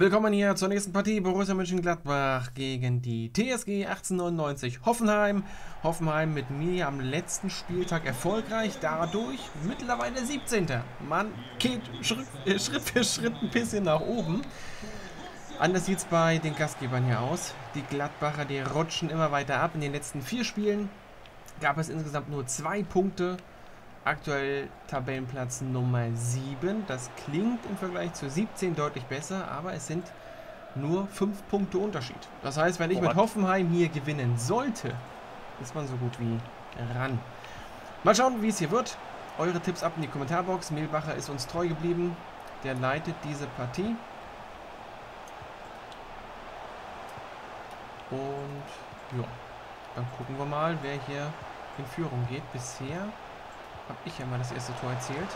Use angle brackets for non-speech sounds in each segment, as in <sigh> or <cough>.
Willkommen hier zur nächsten Partie Borussia Mönchengladbach gegen die TSG 1899 Hoffenheim. Hoffenheim mit mir am letzten Spieltag erfolgreich, dadurch mittlerweile 17. Man geht Schritt, äh, Schritt für Schritt ein bisschen nach oben. Anders sieht es bei den Gastgebern hier aus. Die Gladbacher, die rutschen immer weiter ab. In den letzten vier Spielen gab es insgesamt nur zwei Punkte Aktuell Tabellenplatz Nummer 7. Das klingt im Vergleich zu 17 deutlich besser, aber es sind nur 5 Punkte Unterschied. Das heißt, wenn ich mit Hoffenheim hier gewinnen sollte, ist man so gut wie ran. Mal schauen, wie es hier wird. Eure Tipps ab in die Kommentarbox. Mehlbacher ist uns treu geblieben. Der leitet diese Partie. Und ja, dann gucken wir mal, wer hier in Führung geht. Bisher habe ich ja mal das erste Tor erzielt.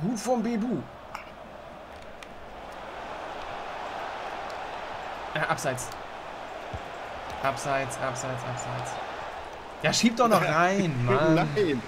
Gut vom Bebu. Äh, abseits. Abseits, abseits, abseits. Ja, schieb doch noch <laughs> rein, Mann. Nein.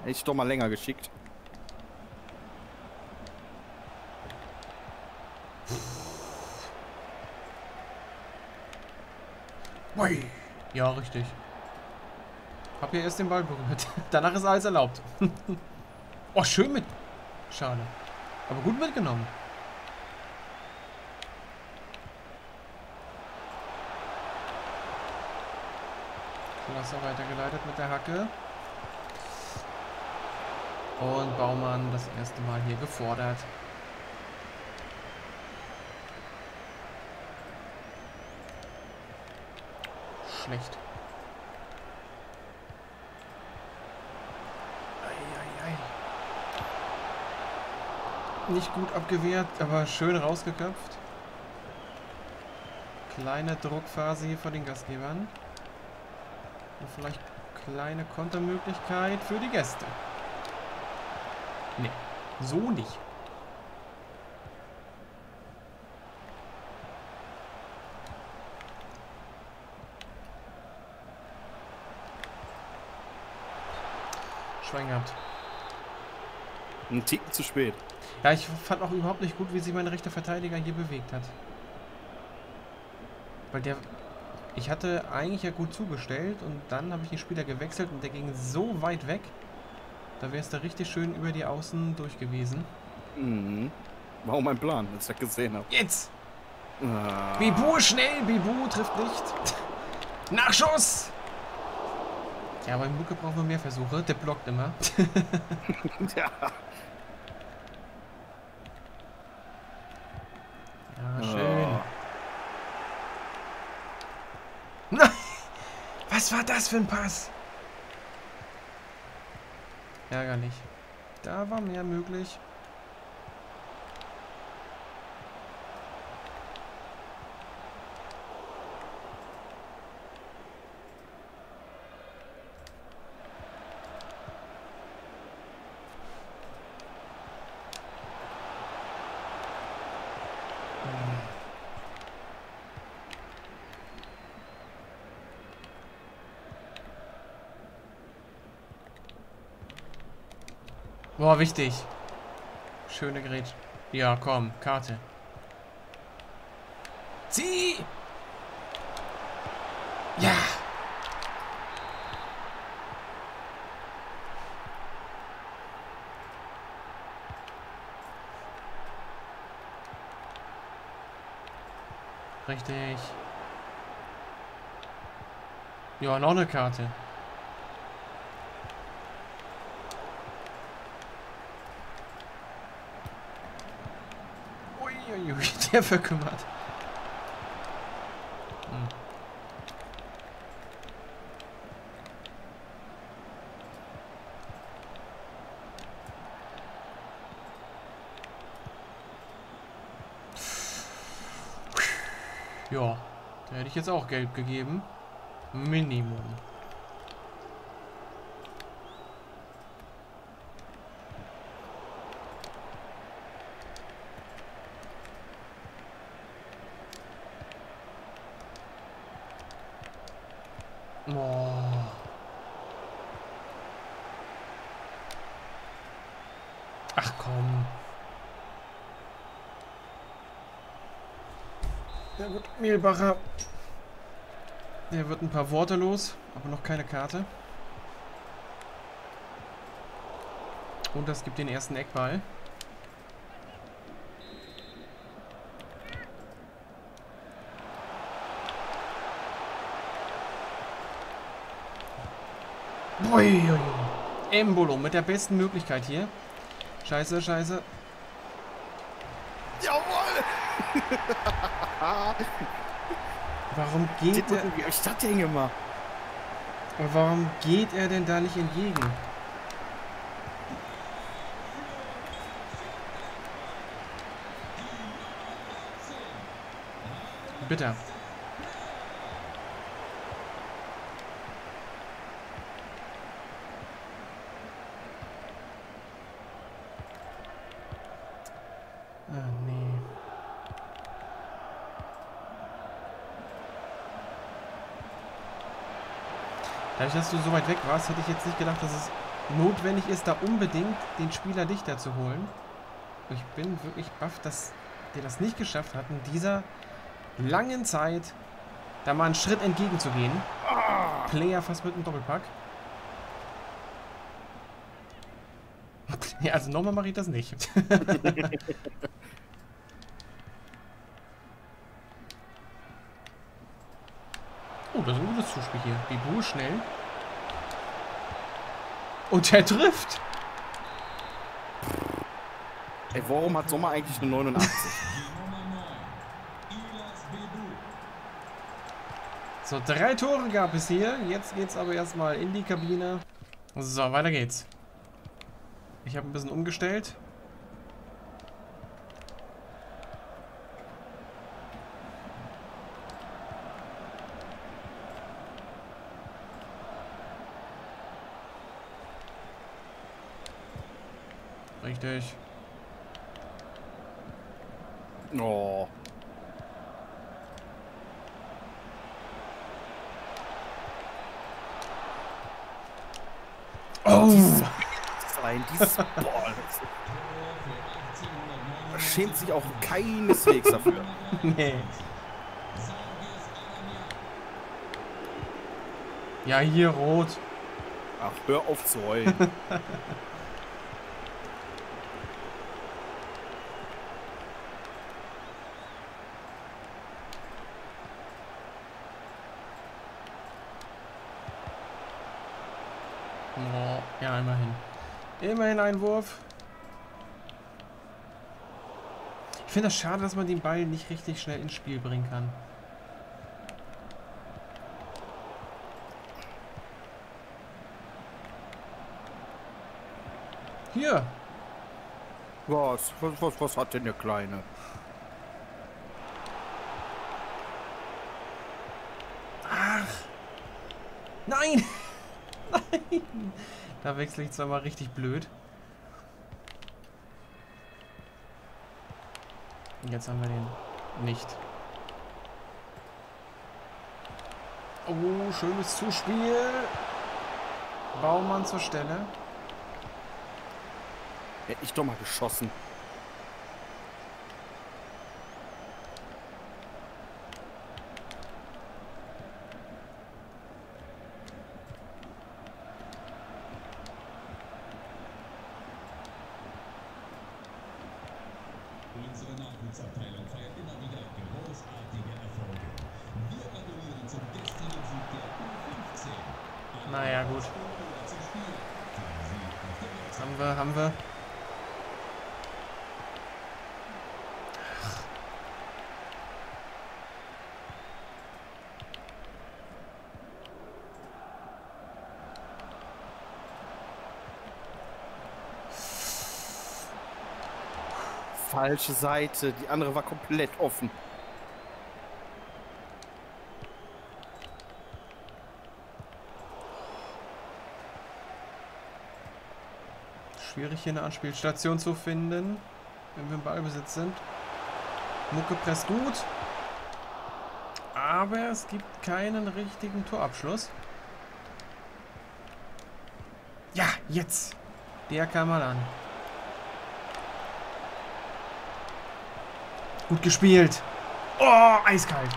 Hätte ich doch mal länger geschickt. Ja, richtig. Hab hier erst den Ball berührt. <laughs> Danach ist alles erlaubt. <laughs> oh, schön mit. Schade. Aber gut mitgenommen. Klasse weitergeleitet mit der Hacke. Und Baumann das erste Mal hier gefordert. Schlecht. Nicht gut abgewehrt, aber schön rausgeköpft. Kleine Druckphase hier von den Gastgebern. Und vielleicht kleine Kontermöglichkeit für die Gäste. Nee, so nicht. Schwein gehabt. Ein Ticken zu spät. Ja, ich fand auch überhaupt nicht gut, wie sich mein rechter Verteidiger hier bewegt hat. Weil der... Ich hatte eigentlich ja gut zugestellt und dann habe ich den Spieler gewechselt und der ging so weit weg. Da wärst du richtig schön über die Außen durch gewesen. Mhm. War auch mein Plan, als ich das gesehen habe. Jetzt! Ah. Bibu, schnell! Bibu trifft nicht. Nachschuss! Ja, beim Luke brauchen wir mehr Versuche. Der blockt immer. <laughs> ja. Ja, schön. Oh. Nein! Was war das für ein Pass? Ärgerlich. Da war mehr möglich. Boah, wichtig. Schöne Gerät. Ja, komm, Karte. Zieh! Ja! Richtig. Ja, noch eine Karte. Uiuiui, <laughs> der verkümmert. Hm. Ja, da hätte ich jetzt auch Geld gegeben. Minimum. Oh. Ach komm. Ja gut, Mehlbacher. Der wird ein paar Worte los, aber noch keine Karte. Und das gibt den ersten Eckball. Uiuiui. Embolo mit der besten Möglichkeit hier. Scheiße, scheiße. Jawohl! <laughs> Warum geht er... Denn gemacht? Warum geht er denn da nicht entgegen? Bitter. Ah, nee. Dadurch, dass du so weit weg warst, hätte ich jetzt nicht gedacht, dass es notwendig ist, da unbedingt den Spieler dichter zu holen. Ich bin wirklich baff, dass der das nicht geschafft hat, in dieser langen Zeit da mal einen Schritt entgegenzugehen. Player fast mit einem Doppelpack. <laughs> Ja, also nochmal mache ich das nicht. <laughs> oh, das ist ein gutes Zuspiel hier. Bibu schnell. Und der trifft. Ey, warum hat Sommer eigentlich eine 89? So, drei Tore gab es hier. Jetzt geht's aber erstmal in die Kabine. So, weiter geht's. Ich habe ein bisschen umgestellt. Richtig. Oh. Oh! Sein, dieses Boah, schämt sich auch keineswegs dafür. <laughs> nee. Ja, hier rot. Ach, hör auf zu heulen. Oh, <laughs> ja, immerhin. Immerhin ein Wurf. Ich finde das schade, dass man den Ball nicht richtig schnell ins Spiel bringen kann. Hier. Was? Was, was? was hat denn der Kleine? Ach. Nein. <laughs> Nein. Da wechsle ich zwar mal richtig blöd. Jetzt haben wir den nicht. Oh, schönes Zuspiel. Baumann zur Stelle. Hätte ich doch mal geschossen. Naja, gut. Haben wir, haben wir. Falsche Seite. Die andere war komplett offen. Schwierig hier eine Anspielstation zu finden, wenn wir im Ballbesitz sind. Mucke presst gut. Aber es gibt keinen richtigen Torabschluss. Ja, jetzt. Der kam mal an. Gut gespielt. Oh, eiskalt.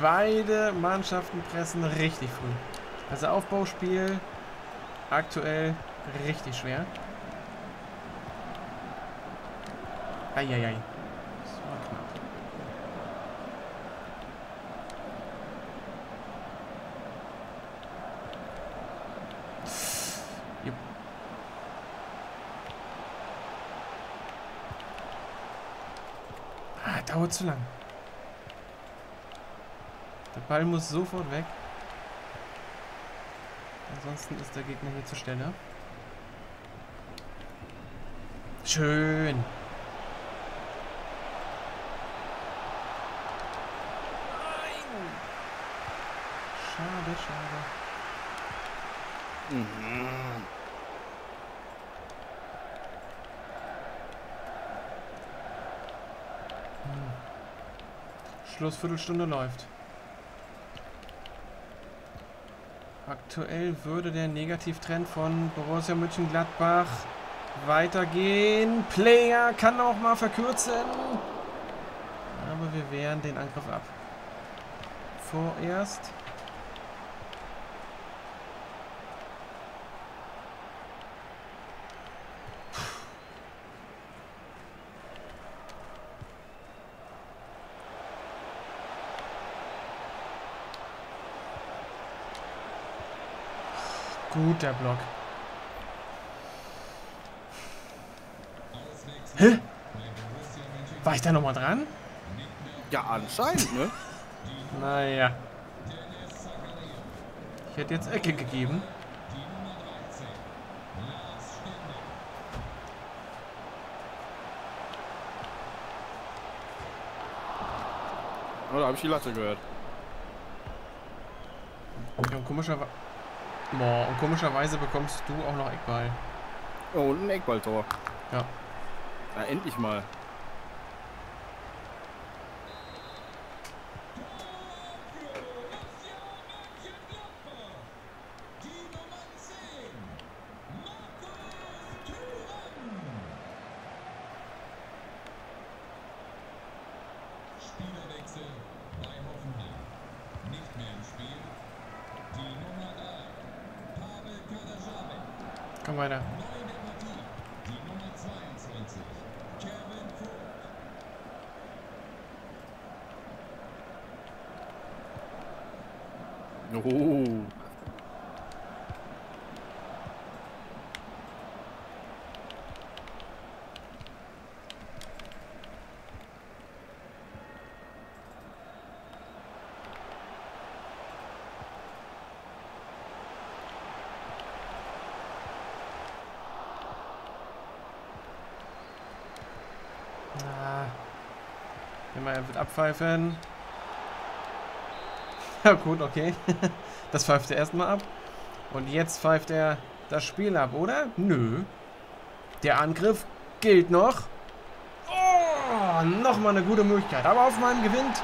Beide Mannschaften pressen richtig früh. Also Aufbauspiel aktuell richtig schwer. Eieiei. Das war knapp. Jupp. Ah, dauert zu lang. Ball muss sofort weg. Ansonsten ist der Gegner hier zur Stelle. Schön. Nein. Schade, schade. Mhm. Schlussviertelstunde läuft. Aktuell würde der Negativtrend von Borussia Mönchengladbach weitergehen. Player kann auch mal verkürzen. Aber wir wehren den Angriff ab. Vorerst. Gut, der Block. Hä? War ich da nochmal dran? Ja, anscheinend, ne? <laughs> Naja. Ich hätte jetzt Ecke gegeben. Oder habe ich die Latte gehört? Ja, komischerweise... Boah, und komischerweise bekommst du auch noch Eckball. Oh, und ein Eckballtor. Ja. Na, endlich mal. Kevin Vogt. Oh. Ah. Immer er wird abpfeifen. <laughs> Ja gut, okay. <laughs> Das pfeift er erstmal ab. Und jetzt pfeift er das Spiel ab, oder? Nö. Der Angriff gilt noch. Oh, nochmal eine gute Möglichkeit. Aber Hoffenheim gewinnt